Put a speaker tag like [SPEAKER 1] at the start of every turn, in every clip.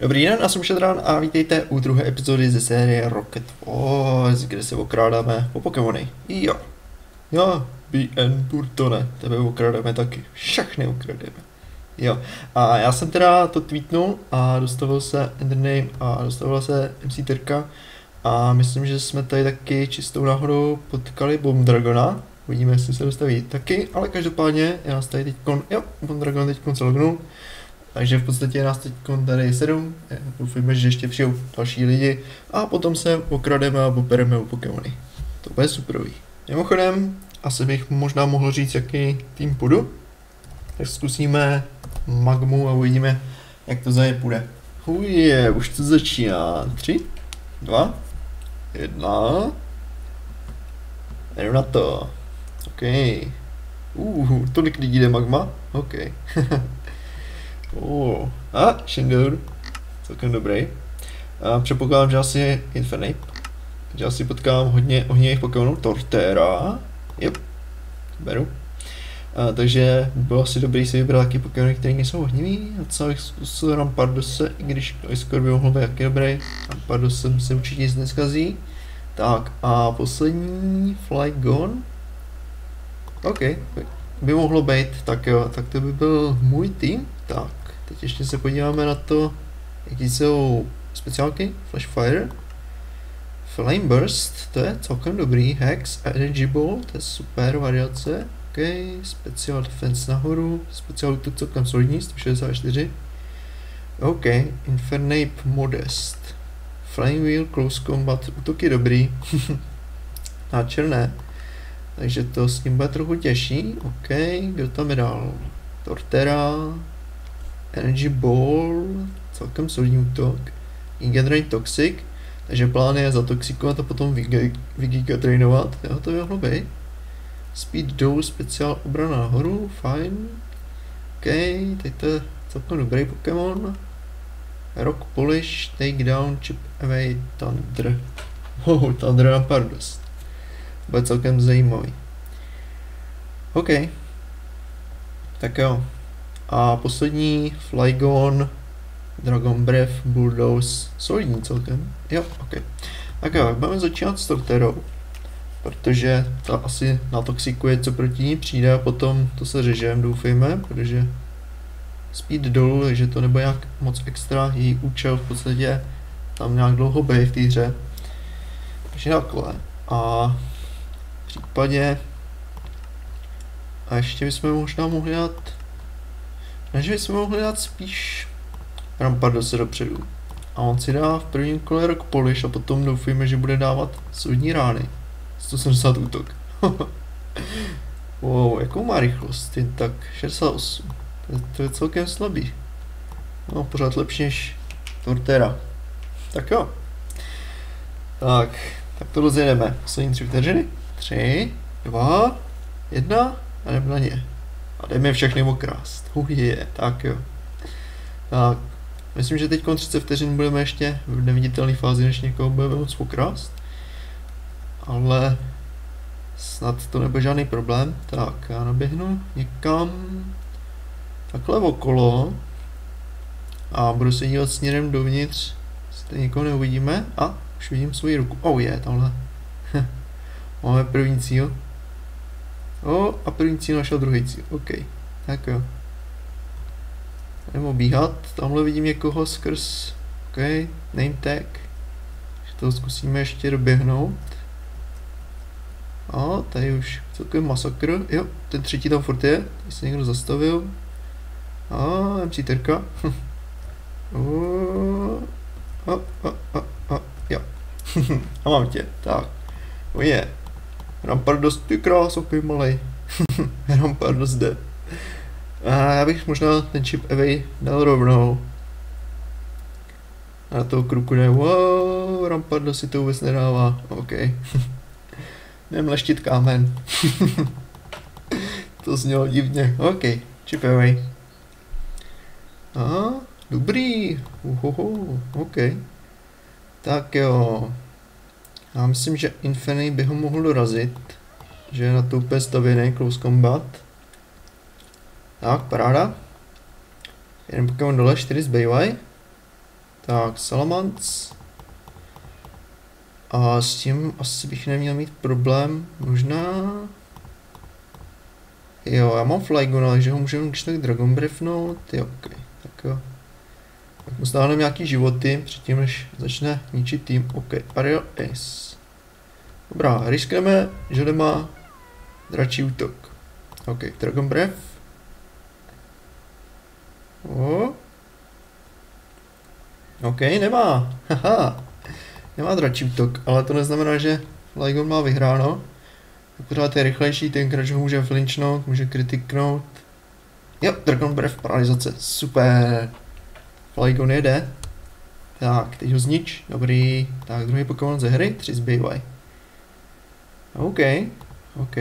[SPEAKER 1] Dobrý den, já jsem Šedran a vítejte u druhé epizody ze série Rocket Wars, kde se okrádáme po Pokémony. Jo. Jo, BN Burtone, tebe okrádáme taky. Všechny okrademe. Jo. A já jsem teda to tweetnul a dostavil se Endername a dostavila se MC Terka a myslím, že jsme tady taky čistou náhodou potkali Bomb Dragona. Uvidíme, jestli se dostaví taky, ale každopádně já tady teď, jo, Bomb Dragon teď se lognul. Takže v podstatě nás teď tady sedm, doufujeme, že ještě přijou další lidi a potom se okrademe a popereme u Pokémony. To bude superový. Mimochodem, asi bych možná mohl říct, jaký tým půjdu. Tak zkusíme Magmu a uvidíme, jak to za ně půjde. Uje, už to začíná. Tři, dva, jedna. Jdem na to. OK. Uh, tolik lidí jde Magma? OK. Oh. A, Shingur. Celkem dobrý. A předpokládám, že asi Infernape. Že asi potkám hodně ohnivých Pokémonů. Tortera. Yep. Beru. A, takže bylo asi dobrý si vybrat taky Pokémony, které nejsou ohnivý. A co bych zkusil Rampardose, i když Iskor by mohl být jaký dobrý. Rampardose se určitě nic neskazí. Tak a poslední Flygon. OK, by mohlo být, tak jo, tak to by byl můj tým. Tak, teď ještě se podíváme na to, jaký jsou speciálky, Flash Fire, Flame Burst, to je celkem dobrý, Hex, Energy Ball, to je super variace, OK, Special Defense nahoru, Special útok celkem solidní, 164, OK, Infernape Modest, Flame Wheel, Close Combat, útok je dobrý, černé. takže to s ním bude trochu těžší, OK, kdo tam je dál? Tortera, Energy Ball, celkem solidní útok. Ingedrain Toxic, takže plán je zatoxikovat a potom vygigatrainovat, jo, to by mohlo být. Speed Dow, speciál obrana nahoru, fajn. OK, teď to je celkem dobrý Pokémon. Rock Polish, Takedown, Chip Away, Thunder. Oh, Thunder a Pardos. Bude celkem zajímavý. OK. Tak jo. A poslední Flygon, Dragon Breath, Bulldoze, solidní celkem. Jo, ok. Tak jo, budeme začínat s Torterou. Protože ta asi natoxikuje, co proti ní přijde a potom to se řežem, doufejme, protože speed dolů, takže to nebo jak moc extra, její účel v podstatě tam nějak dlouho bej v té hře. Takže takhle. A v případě a ještě bychom možná mohli dát takže bychom mohli dát spíš Rampardo se dopředu. A on si dá v prvním kole rok polish a potom doufujeme, že bude dávat soudní rány. 170 útok. wow, jakou má rychlost? Jen tak 68. To je, celkem slabý. No, pořád lepší než Tortera. Tak jo. Tak, tak to rozjedeme. Poslední tři vteřiny. Tři, dva, jedna a jdeme na ně. A jdeme všechny okrást. Uh, je, tak jo. Tak, myslím, že teď 30 vteřin budeme ještě v neviditelné fázi, než někoho budeme moc okrást. Ale snad to nebude žádný problém. Tak, já naběhnu někam takhle okolo a budu se dívat směrem dovnitř, jestli někoho neuvidíme. A, už vidím svoji ruku. Oh je, tamhle. Máme první cíl. O, a první cíl našel druhý cíl. OK. Tak jo. Jdeme obíhat. Tamhle vidím někoho skrz. OK. Name tag. To zkusíme ještě doběhnout. A tady už celkem masakr. Jo, ten třetí tam furt je. Tady se někdo zastavil. A MC Terka. a, a, a, a, jo. a mám tě. Tak. O je. Rampardos, ty krásoký malej. Rampardos jde. A já bych možná ten chip away dal rovnou. A na toho kruku ne, wow, Rampardos si to vůbec nedává. OK. Jdem leštit kámen. to znělo divně. OK, chip away. A, dobrý. Uhoho, OK. Tak jo. Já myslím, že Infinity by ho mohl dorazit. Že je na to úplně stavěný close combat. Tak, paráda. Jeden Pokémon dole, 4 zbývají. Tak, Salamance. A s tím asi bych neměl mít problém. Možná... Jo, já mám Flygon, ale že ho můžeme když tak Dragon Breathnout. Jo, ok, tak jo. Tak mu stáhneme nějaký životy předtím, než začne ničit tým. Ok, Ariel Ace. Dobrá, riskneme, že nemá dračí útok. Ok, Dragon Breath. O. Ok, nemá. Haha. Nemá dračí útok, ale to neznamená, že Lygon má vyhráno. Pořád je rychlejší, tenkrát ho může flinchnout, může kritiknout. Jo, Dragon Breath paralizace, super. Flygon jede. Tak, teď ho znič, dobrý. Tak, druhý Pokémon ze hry, tři zbývají. OK, OK.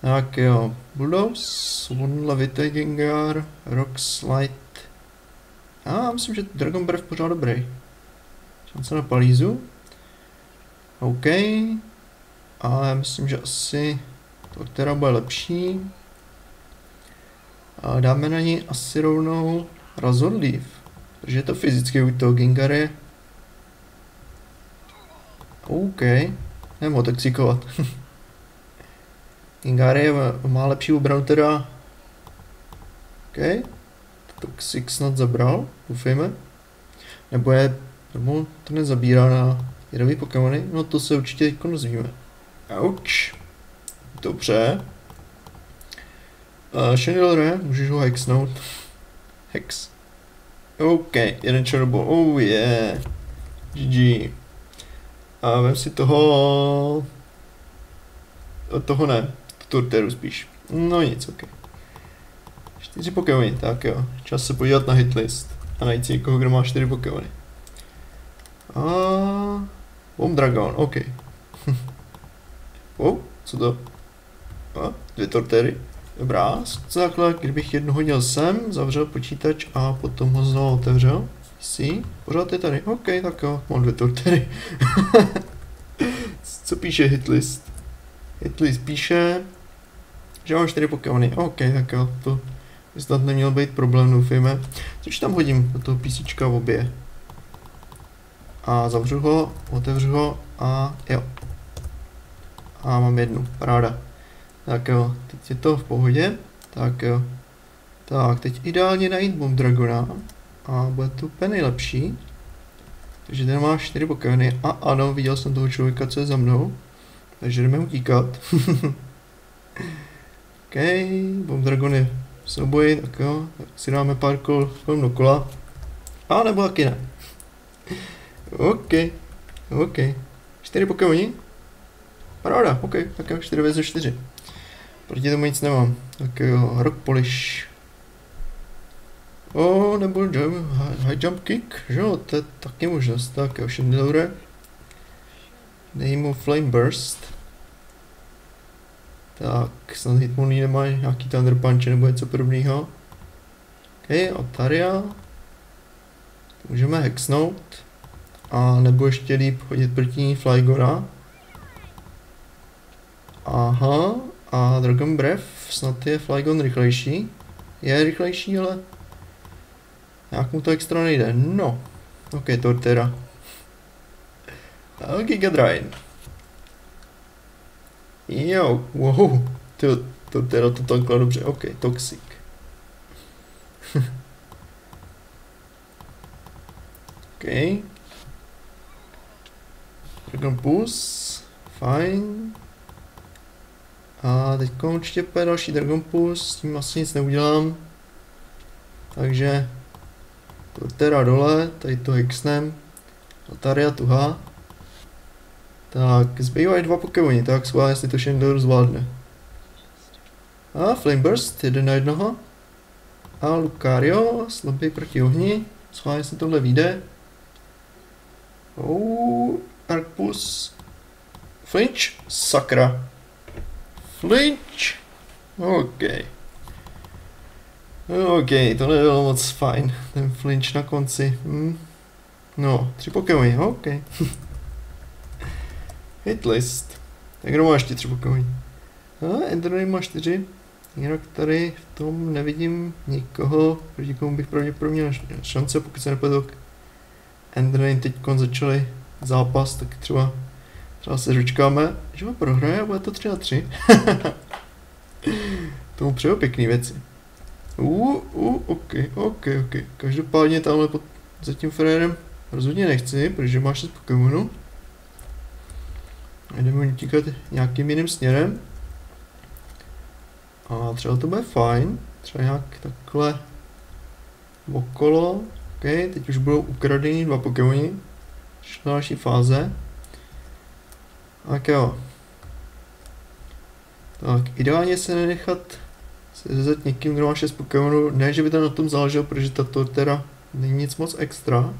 [SPEAKER 1] Tak jo, Bulldoze, One Levite Gengar, Rock Slide. Já myslím, že Dragon Breath pořád dobrý. Šance na palízu. OK. Ale myslím, že asi Tortera bude lepší. A dáme na ní asi rovnou Leaf. Protože to fyzický útok. Gengar je... OK. Nemohu toxikovat. Gengar je, má lepší obranu teda. OK. Toxic snad zabral, doufejme. Nebo je nebo to nezabírá na jedový Pokémony? No to se určitě teď dozvíme. Ouch. Dobře. Uh, Chandelier, můžeš ho hexnout. Hex. OK, jeden čarobol. Oh yeah. GG. A vem si toho... Toho ne. Torteru spíš. No nic, ok. Čtyři Pokémony, tak jo. Čas se podívat na hitlist. A najít si někoho, kdo má čtyři Pokémony. A... Bomb Dragon, OK. oh, co to? A, dvě tortéry. Dobrá, takhle, kdybych jednu hodil sem, zavřel počítač a potom ho znovu otevřel. Si, pořád je tady, OK, tak jo, mám dvě tortéry. co píše hitlist? Hitlist píše, že mám čtyři Pokémony, OK, tak jo, to by snad neměl být problém, doufejme. Což tam hodím do toho písíčka v obě a zavřu ho, otevřu ho a jo. A mám jednu, paráda. Tak jo, teď je to v pohodě. Tak jo. Tak, teď ideálně najít Bomb Dragona. A bude to úplně nejlepší. Takže ten má 4 Pokémony. A ano, viděl jsem toho člověka, co je za mnou. Takže jdeme utíkat. OK, Bomb Dragon je v souboji, tak jo. Tak si dáme pár kol kolem dokola. A nebo taky ne. OK, OK. Čtyři Pokémoni? Paráda, OK, tak jo, 4 vs 4. Proti tomu nic nemám. Tak jo, Rock Polish. O, oh, nebo jump, high jump kick, že jo, to je taky možnost. Tak jo, Chandelure. Dej mu Flame Burst. Tak, snad Hitmonlee nemá nějaký Thunder Punch nebo něco podobného. OK, Otaria. Můžeme hexnout. A nebo ještě líp chodit proti Flygora. Aha, a Dragon Breath, snad je Flygon rychlejší. Je rychlejší, ale nějak mu to extra nejde. No, ok, Tortera. A Giga Drain. Jo, wow, to, to teda to takhle dobře, ok, Toxic. OK. Dragon Pulse, fajn. A teď určitě půjde další Dragon Pulse, s tím asi nic neudělám. Takže to teda dole, tady to Hexnem. Lataria tuha. Tak, zbývají dva Pokémoni, tak schválně jestli to Shendor zvládne. A Flame Burst, jeden na jednoho. A Lucario, slabý proti ohni. Schválně si tohle vyjde. Oh, Arcpus. Flinch? Sakra. Flinch? OK. OK, to nebylo moc fajn, ten flinch na konci. Hm. No, tři Pokémony, OK. Hitlist. Tak kdo má ještě tři Pokémony? No, Endroid má čtyři. Jinak tady v tom nevidím nikoho, proti komu bych pravděpodobně měl šance, pokud se nepletu Endrain teď začali zápas, tak třeba, třeba se dočkáme, že ho prohraje a bude to 3 na 3. Tomu přeju pěkný věci. Uh, uh, ok, ok, ok. Každopádně tamhle pod, za tím frérem rozhodně nechci, protože máš 6 Pokémonů. A jdeme utíkat nějakým jiným směrem. A třeba to bude fajn. Třeba nějak takhle okolo. Ok, teď už budou ukradení dva Pokémoni. Šla další fáze. Tak jo. Tak, ideálně se nenechat sezet někým, kdo má 6 Pokémonů. Ne, že by to na tom záleželo, protože ta Tortera není nic moc extra.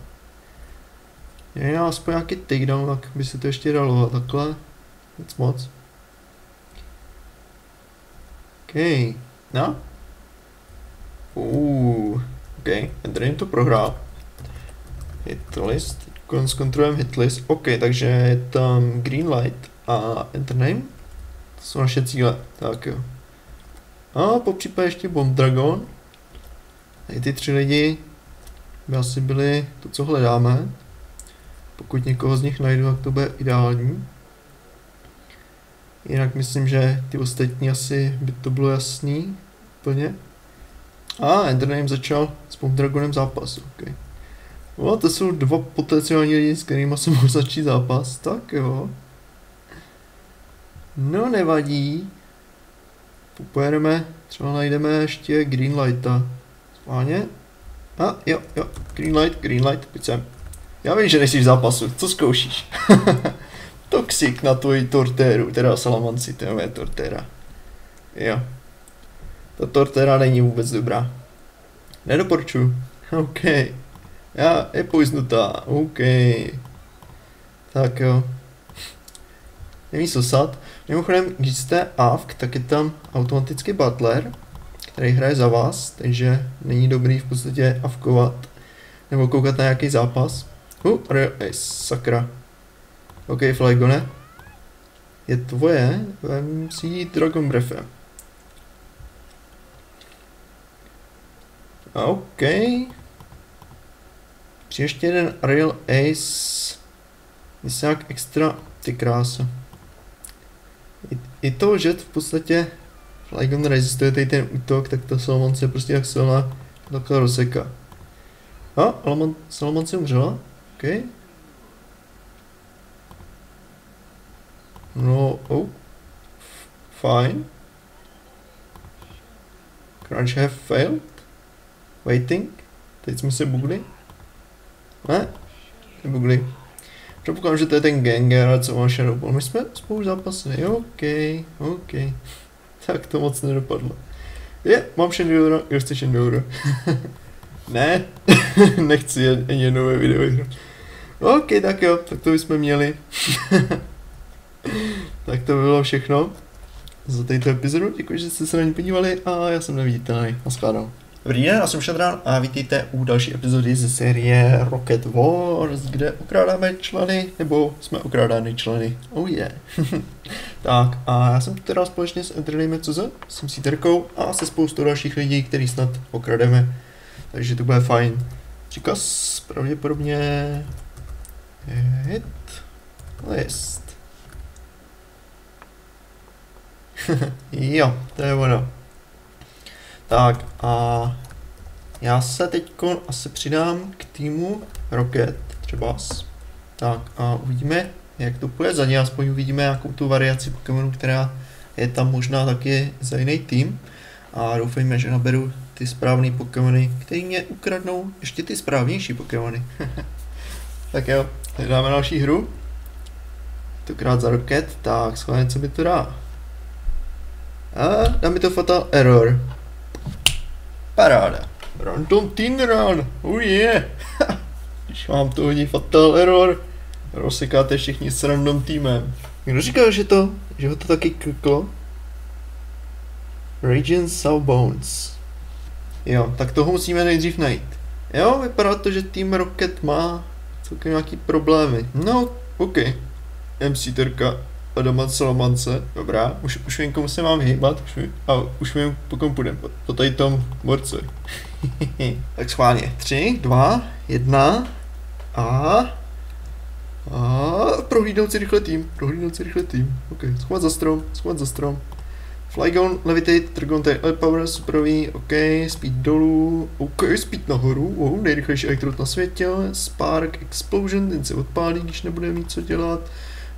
[SPEAKER 1] Je aspoň nějaký takedown, tak by se to ještě dalo a takhle. Nic moc. OK. No. Uh, OK, Endrin to prohrál. Hitlist. Zkontrolujeme hitlist. OK, takže je tam Green Light a Enter Name. To jsou naše cíle. Tak jo. A po případě ještě Bomb Dragon. Tady ty tři lidi by asi byli to, co hledáme. Pokud někoho z nich najdu, tak to bude ideální. Jinak myslím, že ty ostatní asi by to bylo jasný úplně. A Endername začal s Bomb Dragonem zápas, ok. No, to jsou dva potenciální lidi, s kterými se mohl začít zápas, tak jo. No, nevadí. Pojedeme, třeba najdeme ještě Greenlighta. Schválně. A jo, jo, Greenlight, Greenlight, pojď sem. Já vím, že nejsi v zápasu, co zkoušíš? Toxik na tvoji tortéru, teda salamanci, to je tortéra. Jo. Ta tortéra není vůbec dobrá. Nedoporučuju. OK. Já, je poiznutá. OK. Tak jo. Nemí sosat. Mimochodem, když jste AVK, tak je tam automaticky butler, který hraje za vás, takže není dobrý v podstatě avkovat nebo koukat na nějaký zápas. Uh, re, ej, sakra. OK, Flygone. Je tvoje, vem si jí Dragon Breath. OK. Při ještě jeden Real Ace. Myslím jak extra, ty krása. I, I to, že v podstatě Flygon rezistuje tady ten útok, tak to Salomon se prostě jak silná takhle rozseka. A, se umřela? OK. No, oh. Fine. Crunch have failed. Waiting. Teď jsme se bugli. Ne? Nebugli. Předpokládám, že to je ten Gengar, co má Shadowball. My jsme spolu zápasili. OK, OK. Tak to moc nedopadlo. Je, mám Shendoura, kdo chce Shendoura? ne, nechci ani jednou video. OK, tak jo, tak to bychom měli. tak to bylo všechno za této epizodu. Děkuji, že jste se na ní podívali a já jsem neviditelný. Naschledanou. Dobrý den, já jsem Šadran a vítejte u další epizody ze série Rocket Wars, kde okrádáme členy, nebo jsme okrádány členy. Oh yeah. tak a já jsem teda společně s Entertainment.cz, s Sítterkou a se spoustou dalších lidí, který snad okrademe. Takže to bude fajn. Příkaz pravděpodobně hit list. jo, to je ono. Tak a já se teď asi přidám k týmu Rocket třeba. Tak a uvidíme, jak to půjde za ně, aspoň uvidíme jakou tu variaci Pokémonů, která je tam možná taky za jiný tým. A doufejme, že naberu ty správné Pokémony, které mě ukradnou ještě ty správnější Pokémony. tak jo, tak dáme další hru. Tokrát za Rocket, tak schválně co mi to dá. A dá mi to Fatal Error. Paráda. Random Teen Run. Oh yeah. Když vám to hodí Fatal Error, rozsekáte všichni s random týmem. Kdo říkal, že to, že ho to taky kliklo? Radiant Bones. Jo, tak toho musíme nejdřív najít. Jo, vypadá to, že Team Rocket má celkem nějaký problémy. No, OK. MC Terka Adama Salamance, dobrá, už, už vím, komu se mám hýbat, už vím, a už vím, po kom půjdem, po, po tady tom borce. tak schválně, tři, dva, jedna A... A prohlídnout si rychle tým, prohlídnout si rychle tým. Ok, schovat za strom, schovat za strom. Flygon, Levitate, Dragon Tail, Power, Superový, OK, Speed dolů, OK, Speed nahoru, oh, nejrychlejší elektrod na světě, Spark, Explosion, ten se odpálí, když nebude mít co dělat.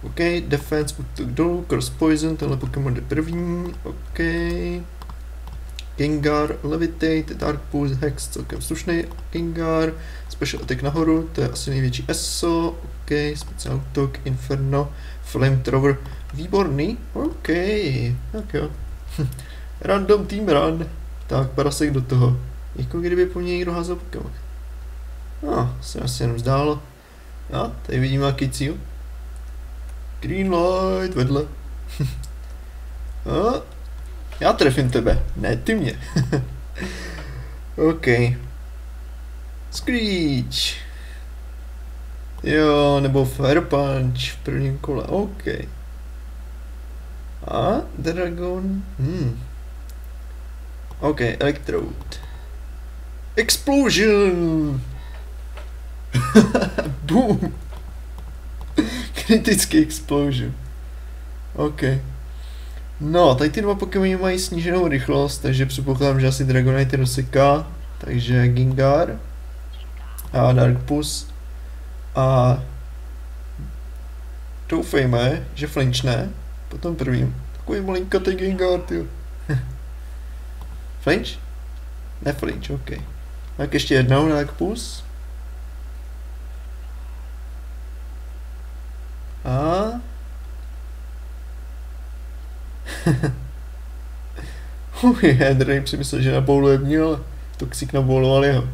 [SPEAKER 1] OK, Defense, útok dolů, Cross Poison, tenhle Pokémon jde první, OK. Gengar, Levitate, Dark Pulse, Hex, celkem slušný Gengar, Special Attack nahoru, to je asi největší ESO, OK, speciální útok, Inferno, Flamethrower, výborný, OK, tak jo. Random Team Run, tak Parasek do toho, jako kdyby po něj někdo házel Pokémon. No, se asi jenom zdálo. No, tady vidíme jaký cíl. Green light vedle. no, já trefím tebe, ne ty mě. OK. Screech. Jo, nebo Fire Punch v prvním kole, OK. A Dragon, hmm. OK, Electrode. Explosion! Boom! Kritický explosion. OK. No, tady ty dva Pokémony mají sníženou rychlost, takže předpokládám, že asi Dragonite rozseká. Takže Gengar a Dark Puss a doufejme, že flinchne potom prvým. Takový malinkatý Gengar, jo. flinch? Ne flinch, ok. Tak ještě jednou Dark Henry si myslel, že nabouluje mě, ale Toxic nabouloval jeho.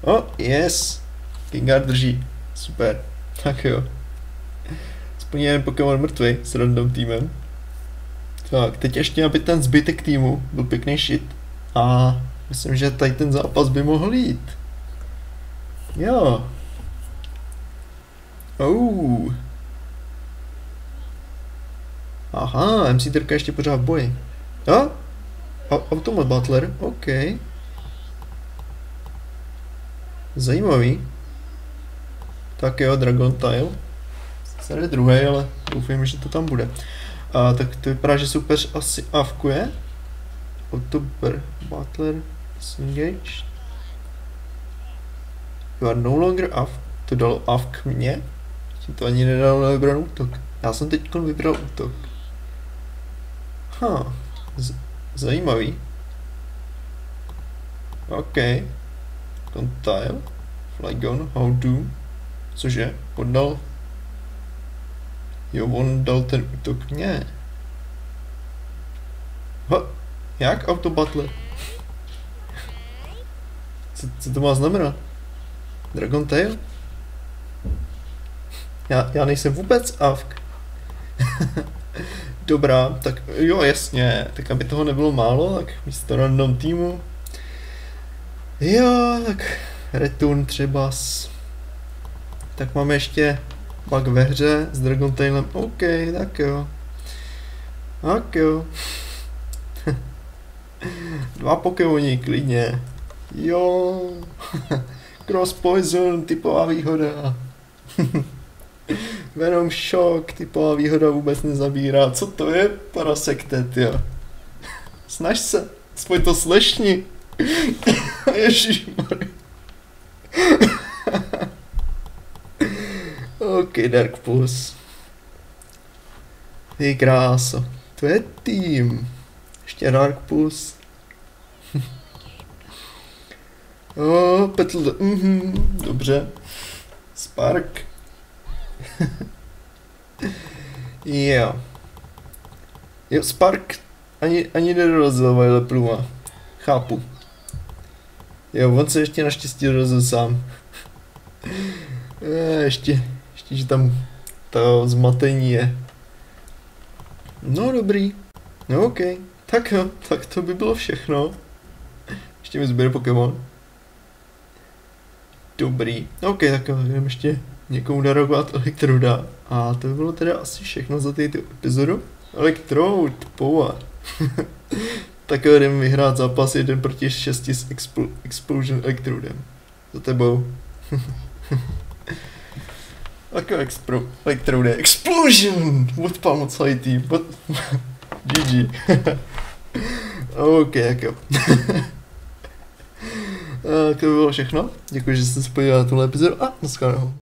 [SPEAKER 1] O, oh, yes! Kingar drží. Super. Tak jo. Aspoň jeden Pokémon mrtvý s random týmem. Tak, teď ještě, aby ten zbytek týmu byl pěkný shit. A myslím, že tady ten zápas by mohl jít. Jo. Oh. Aha, MC Trka ještě pořád v boji. Jo? Automat Butler, OK. Zajímavý. Tak jo, Dragon Tile. Sice druhý, ale doufám, že to tam bude. A, tak to vypadá, že soupeř asi avkuje. October Butler Disengage. You are no longer av. To dalo avk mně? To ani nedalo na vybranou útok. Já jsem teď vybral útok. Ha, z- zajímavý. OK. Contile. Flygon, how do. Cože? Oddal. Jo, on dal ten útok mně. Ha, jak auto battle? Co, co to má znamenat? Dragon Tail? Já, já nejsem vůbec avk. Dobrá, tak jo, jasně, tak aby toho nebylo málo, tak místo random týmu. Jo, tak return třeba s... Tak máme ještě pak ve hře s Dragon Tailem, OK, tak jo. Tak jo. Dva Pokémoni, klidně. Jo. Cross Poison, typová výhoda. Venom Shock, typová výhoda vůbec nezabírá. Co to je? Parasektet, jo. Snaž se, aspoň to slešni. Ježišmarja. OK, Dark Pulse. Ty kráso. To je tým. Ještě Dark Pulse. oh, Petl, mhm, dobře. Spark. jo. Jo, Spark ani, ani nedorazil Violet Pluma. Chápu. Jo, on se ještě naštěstí dorazil sám. je, ještě, ještě, že tam to zmatení je. No dobrý. No ok. Tak jo, tak to by bylo všechno. Ještě mi zbyde Pokémon. Dobrý. Ok, tak jo, jdem ještě někomu darovat elektroda. A to by bylo teda asi všechno za této epizodu. Elektrod, power. tak jdem vyhrát zápas jeden proti šesti s Expl- Explosion Electrodem. Za tebou. Tak jo, Expro, Electrode, Explosion! Odpal celý tým, od... GG. OK, jak jo. A to by bylo všechno. Děkuji, že jste se podívali na tuhle epizodu a naschledanou.